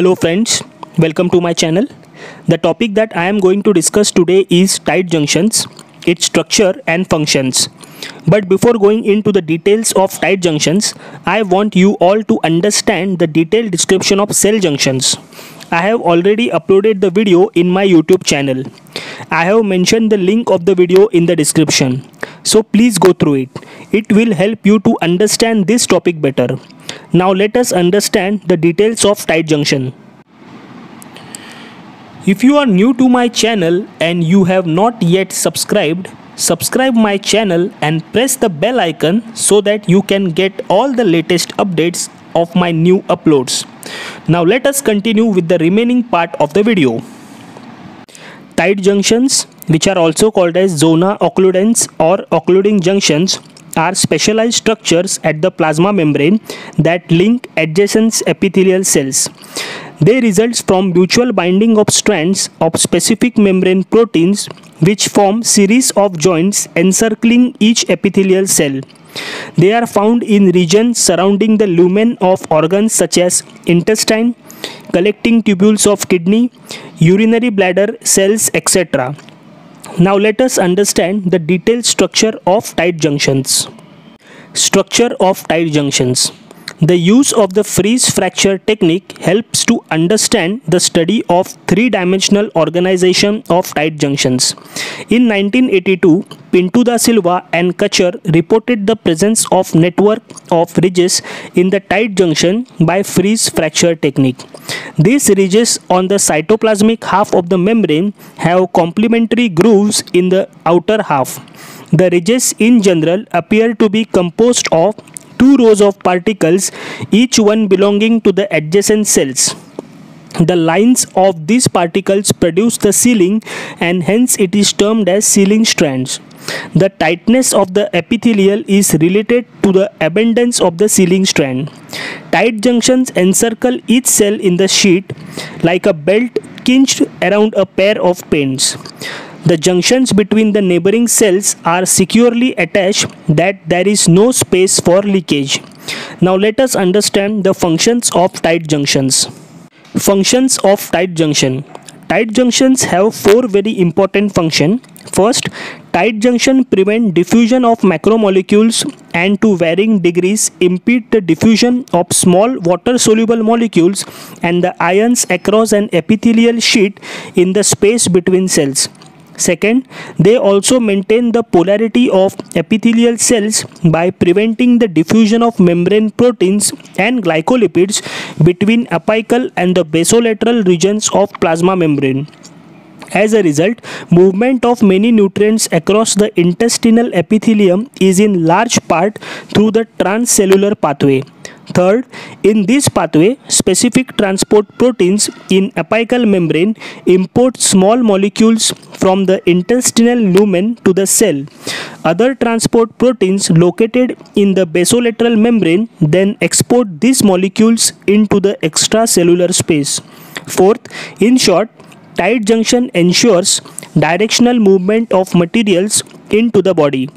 Hello friends, welcome to my channel. The topic that I am going to discuss today is tight junctions, its structure and functions. But before going into the details of tight junctions, I want you all to understand the detailed description of cell junctions. I have already uploaded the video in my YouTube channel. I have mentioned the link of the video in the description. So please go through it. It will help you to understand this topic better. Now let us understand the details of tight junction. If you are new to my channel and you have not yet subscribed, subscribe my channel and press the bell icon so that you can get all the latest updates of my new uploads. Now let us continue with the remaining part of the video. Tight junctions which are also called as zona occludens or occluding junctions are specialized structures at the plasma membrane that link adjacent epithelial cells. They result from mutual binding of strands of specific membrane proteins which form series of joints encircling each epithelial cell. They are found in regions surrounding the lumen of organs such as intestine, collecting tubules of kidney, urinary bladder cells, etc. Now let us understand the detailed structure of tight junctions. Structure of tight junctions. The use of the freeze fracture technique helps to understand the study of three-dimensional organization of tight junctions. In 1982, Pinto da Silva and Kachar reported the presence of network of ridges in the tight junction by freeze fracture technique. These ridges on the cytoplasmic half of the membrane have complementary grooves in the outer half. The ridges in general appear to be composed of two rows of particles, each one belonging to the adjacent cells. The lines of these particles produce the sealing and hence it is termed as sealing strands. The tightness of the epithelial is related to the abundance of the sealing strand. Tight junctions encircle each cell in the sheet like a belt cinched around a pair of pins. The junctions between the neighboring cells are securely attached that there is no space for leakage. Now let us understand the functions of tight junctions. Functions of tight junction. Tight junctions have four very important functions. First, tight junction prevent diffusion of macromolecules and to varying degrees impede the diffusion of small water soluble molecules and the ions across an epithelial sheet in the space between cells. Second, they also maintain the polarity of epithelial cells by preventing the diffusion of membrane proteins and glycolipids between apical and the basolateral regions of plasma membrane. As a result, movement of many nutrients across the intestinal epithelium is in large part through the transcellular pathway. Third, in this pathway, specific transport proteins in apical membrane import small molecules from the intestinal lumen to the cell. Other transport proteins located in the basolateral membrane then export these molecules into the extracellular space. Fourth, in short, tight junction ensures directional movement of materials into the body.